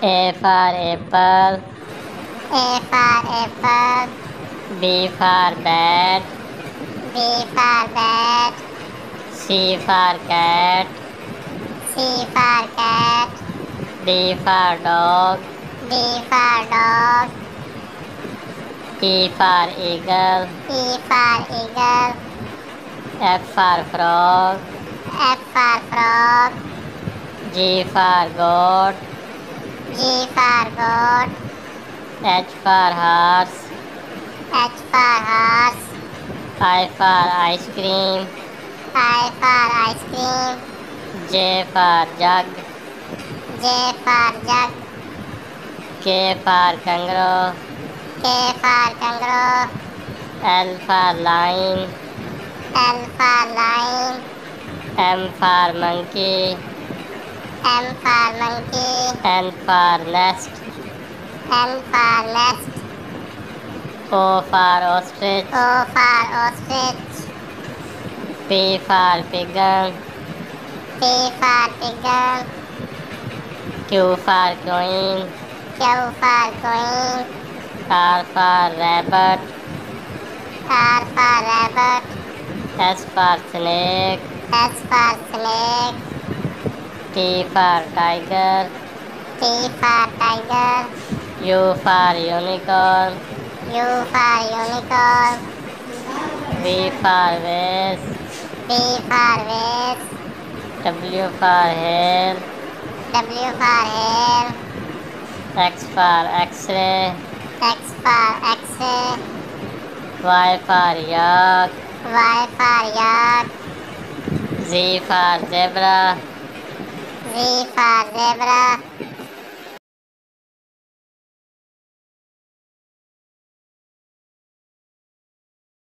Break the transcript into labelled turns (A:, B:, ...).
A: A for apple,
B: A for apple,
A: B for bat,
B: B for bat,
A: C for cat,
B: C for cat,
A: D for dog,
B: D for dog,
A: E for eagle,
B: E for eagle,
A: F for frog,
B: F for frog,
A: G for goat,
B: G for goat,
A: H for horse,
B: H for horse,
A: I for ice cream,
B: I for ice cream,
A: J for jug,
B: J for jug,
A: K for kangaroo,
B: K for kangaroo,
A: L for lion,
B: L for lion,
A: M for monkey,
B: M for monkey,
A: N for nest,
B: N for nest,
A: O for ostrich,
B: O for ostrich,
A: P for pigeon,
B: P for pigeon,
A: Q for queen,
B: Q for queen,
A: R for rabbit,
B: R for rabbit,
A: S for snake,
B: S for snake,
A: T for tiger,
B: T for tiger,
A: U for unicorn,
B: U for unicorn,
A: V for vase,
B: V for vase,
A: W for hare,
B: W for hare,
A: X for x-ray,
B: X for x-ray,
A: Y for yak,
B: Y for yak,
A: Z for zebra,
B: Z for zebra,